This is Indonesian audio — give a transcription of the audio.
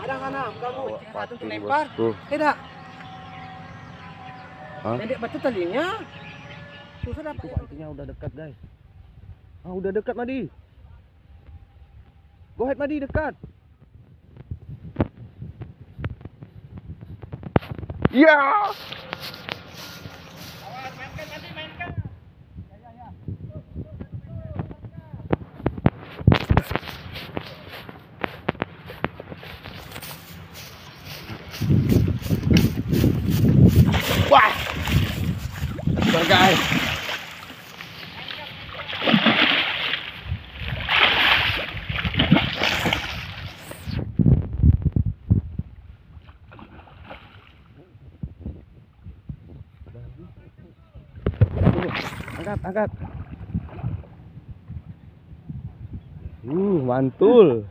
Ada sana, kamu satu pati lempar. Tidak. Hah? Betul talinya. Susah dapat. Itu udah dekat guys. Ah udah dekat Madi. Go ahead Madi dekat. Ya. Wah. Sabar guys. Angkat, angkat. Uh, mantul.